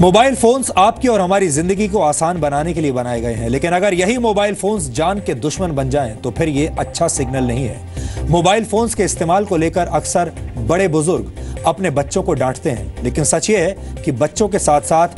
Mobile phones आपकी और हमारी ज़िंदगी को आसान बनाने के लिए बनाए गए हैं, लेकिन अगर यही मोबाइल फोन्स जान के दुश्मन बन जाएँ तो फिर ये अच्छा सिग्नल नहीं है। मोबाइल फोन्स के इस्तेमाल को लेकर अक्सर बड़े बुज़ुर्ग अपने बच्चों को डांटते हैं, लेकिन सच ये है कि बच्चों के साथ साथ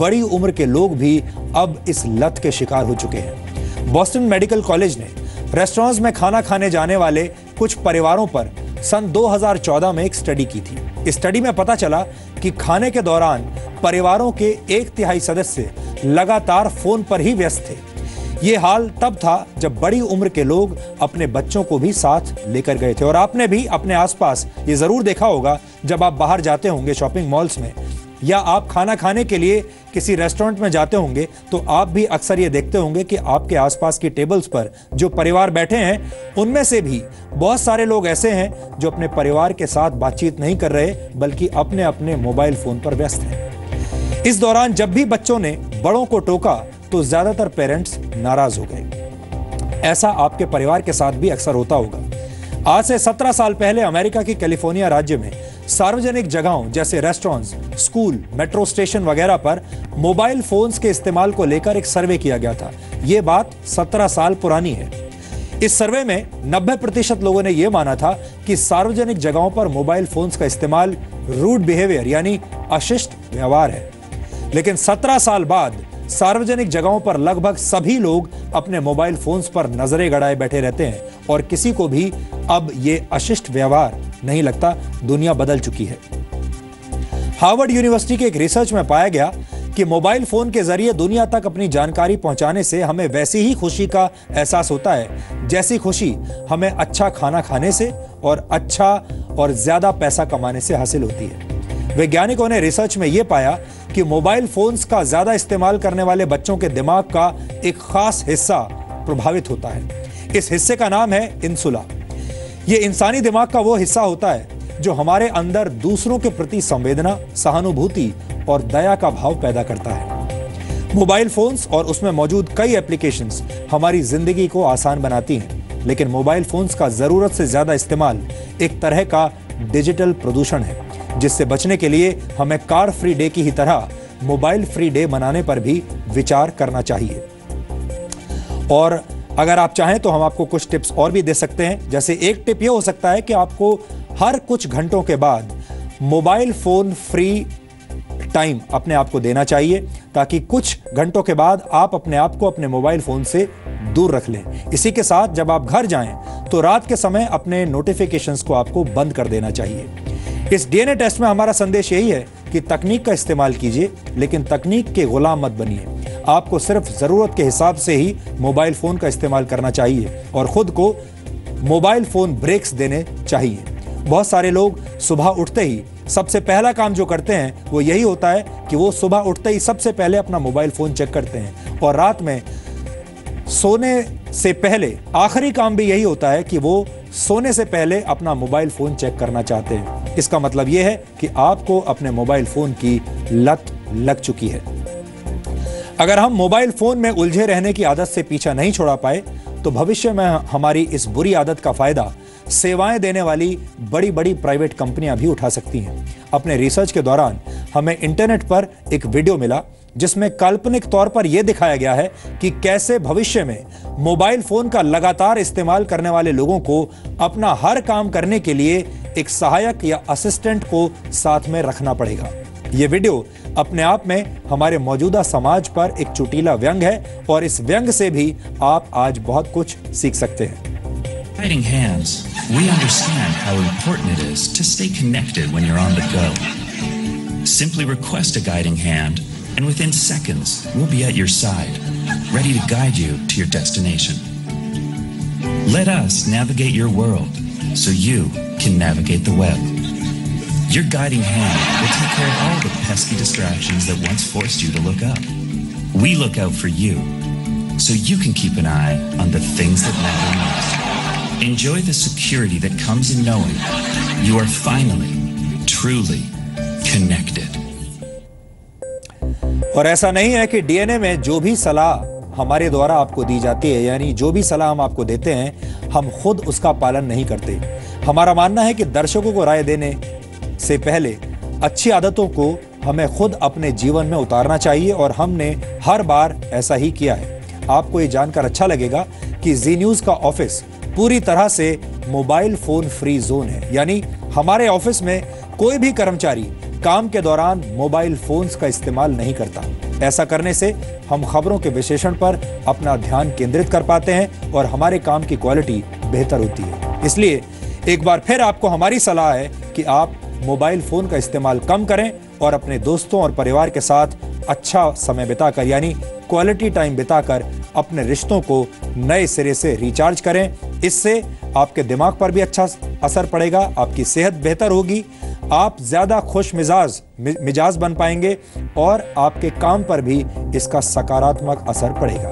बड़ी उम्र के लोग भी अब इस लत के शिकार हो चुके हैं। बॉस्टन मेडिकल कॉलेज ने रेस्टोरेंट्स में खाना खाने जाने वाले कुछ परिवारों पर सन 2014 में एक स्टडी की थी। स्टडी में पता चला कि खाने के दौरान परिवारों के एक तिहाई सदस्य लगातार फ़ोन पर ही व्यस्त थे। ये हाल तब था जब बड़ी उम्र के लोग अपने बच्चों को भी साथ लेकर गए थे। और आपने भी अपने आसपास ये ज़रूर देखा होगा, जब आप बाहर जाते होंगे शॉपिंग मॉल्स में, या आप खाना खाने के लिए किसी रेस्टोरेंट में जाते होंगे तो आप भी अक्सर ये देखते होंगे कि आपके आसपास की टेबल्स पर जो परिवार बैठे हैं, उनमें से भी बहुत सारे लोग ऐसे हैं जो अपने परिवार के साथ बातचीत नहीं कर रहे, बल्कि अपने अपने मोबाइल फ़ोन पर व्यस्त हैं। इस दौरान जब भी बच्चों ने बड़ों को टोका तो ज़्यादातर पेरेंट्स नाराज़ हो गए। ऐसा आपके परिवार के साथ भी अक्सर होता होगा। आज से 17 साल पहले अमेरिका की कैलिफ़ोर्निया राज्य में सार्वजनिक जगहों जैसे रेस्टोरेंट्स स्कूल मेट्रो स्टेशन वगैरह पर मोबाइल फोन्स के इस्तेमाल को लेकर एक सर्वे किया गया था। यह बात 17 साल पुरानी है। इस सर्वे में 90 प्रतिशत लोगों ने यह माना था कि सार्वजनिक जगहों पर मोबाइल फोन्स का इस्तेमाल रूड बिहेवियर यानी अशिष्ट व्यवहार है। लेकिन 17 साल बाद सार्वजनिक जगहों पर लगभग सभी लोग अपने मोबाइल फोन्स पर नज़रें गड़ाए बैठे रहते हैं और किसी को भी अब ये अशिष्ट व्यवहार नहीं लगता। दुनिया बदल चुकी है। हार्वर्ड यूनिवर्सिटी के एक रिसर्च में पाया गया कि मोबाइल फ़ोन के ज़रिए दुनिया तक अपनी जानकारी पहुँचाने से हमें वैसी ही खुशी का एहसास होता है, जैसी खुशी हमें अच्छा खाना खाने से और अच्छा और ज़्यादा पैसा कमाने से हासिल होती है। वैज्ञानिकों ने रिसर्च में यह पाया कि मोबाइल फोन्स का ज़्यादा इस्तेमाल करने वाले बच्चों के दिमाग का एक खास हिस्सा प्रभावित होता है। इस हिस्से का नाम है इंसुला। यह इंसानी दिमाग का वो हिस्सा होता है जो हमारे अंदर दूसरों के प्रति संवेदना, सहानुभूति और दया का भाव पैदा करता है। मोबाइल फोन्स और उसमें मौजूद कई एप्लीकेशंस हमारी ज़िंदगी को आसान बनाती हैं, लेकिन मोबाइल फोन्स का ज़रूरत से ज़्यादा इस्तेमाल एक तरह का डिजिटल प्रदूषण है। जिससे बचने के लिए हमें कार फ्री डे की ही तरह मोबाइल फ्री डे मनाने पर भी विचार करना चाहिए। और अगर आप चाहें तो हम आपको कुछ टिप्स और भी दे सकते हैं। जैसे एक टिप यह हो सकता है कि आपको हर कुछ घंटों के बाद मोबाइल फ़ोन फ्री टाइम अपने आप को देना चाहिए, ताकि कुछ घंटों के बाद आप अपने आप को अपने मोबाइल फ़ोन से दूर रख लें। इसी के साथ जब आप घर जाएँ तो रात के समय अपने नोटिफिकेशंस को आपको बंद कर देना चाहिए। इस डीएनए टेस्ट में हमारा संदेश यही है कि तकनीक का इस्तेमाल कीजिए, लेकिन तकनीक के गुलाम मत बनिए। आपको सिर्फ़ ज़रूरत के हिसाब से ही मोबाइल फ़ोन का इस्तेमाल करना चाहिए और खुद को मोबाइल फ़ोन ब्रेक्स देने चाहिए। बहुत सारे लोग सुबह उठते ही सबसे पहला काम जो करते हैं, वो यही होता है कि वो सुबह उठते ही सबसे पहले अपना मोबाइल फ़ोन चेक करते हैं और रात में सोने से पहले, आखिरी काम भी यही होता है कि वो सोने से पहले अपना मोबाइल फ़ोन चेक करना चाहते हैं। इसका मतलब यह है कि आपको अपने मोबाइल फ़ोन की लत लग चुकी है। अगर हम मोबाइल फ़ोन में उलझे रहने की आदत से पीछा नहीं छोड़ा पाए तो भविष्य में हमारी इस बुरी आदत का फ़ायदा सेवाएँ देने वाली बड़ी बड़ी प्राइवेट कंपनियाँ भी उठा सकती हैं। अपने रिसर्च के दौरान हमें इंटरनेट पर एक वीडियो मिला, जिसमें काल्पनिक तौर पर यह दिखाया गया है कि कैसे भविष्य में मोबाइल फ़ोन का लगातार इस्तेमाल करने वाले लोगों को अपना हर काम करने के लिए एक सहायक या असिस्टेंट को साथ में रखना पड़ेगा यह वीडियो अपने आप में हमारे मौजूदा समाज पर एक चुटीला व्यंग है और इस व्यंग से भी आप आज बहुत कुछ सीख सकते हैं Guiding hands, we understand how important it is to stay connected when you're on the go. Simply request a guiding hand and within seconds, we'll be at your side, ready to guide you to your destination. Let us navigate your world so you can navigate the web. Your guiding hand will take care of all the pesky distractions that once forced you to look up. We look out for you so you can keep an eye on the things that matter most. Enjoy the security that comes in knowing you are finally, truly connected. और ऐसा नहीं है कि DNA में जो भी सलाह हमारे द्वारा आपको दी जाती है यानी जो भी सलाह हम आपको देते हैं हम खुद उसका पालन नहीं करते। हमारा मानना है कि दर्शकों को राय देने से पहले अच्छी आदतों को हमें खुद अपने जीवन में उतारना चाहिए और हमने हर बार ऐसा ही किया है। आपको ये जानकर अच्छा लगेगा कि जी न्यूज़ का ऑफ़िस पूरी तरह से मोबाइल फ़ोन फ्री जोन है। यानी हमारे ऑफ़िस में कोई भी कर्मचारी काम के दौरान मोबाइल फोन्स का इस्तेमाल नहीं करता। ऐसा करने से हम खबरों के विशेषण पर अपना ध्यान केंद्रित कर पाते हैं और हमारे काम की क्वालिटी बेहतर होती है। इसलिए एक बार फिर आपको हमारी सलाह है कि आप मोबाइल फ़ोन का इस्तेमाल कम करें और अपने दोस्तों और परिवार के साथ अच्छा समय बिताकर, यानी क्वालिटी टाइम बिताकर अपने रिश्तों को नए सिरे से रिचार्ज करें। इससे आपके दिमाग पर भी अच्छा असर पड़ेगा, आपकी सेहत बेहतर होगी। आप ज़्यादा खुश मिजाज मिजाज बन पाएँगे और आपके काम पर भी इसका सकारात्मक असर पड़ेगा।